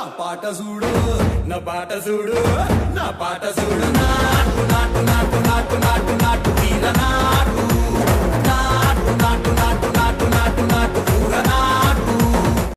నా పాట చూడు నా పాట చూడు నా పాట చూడు. నా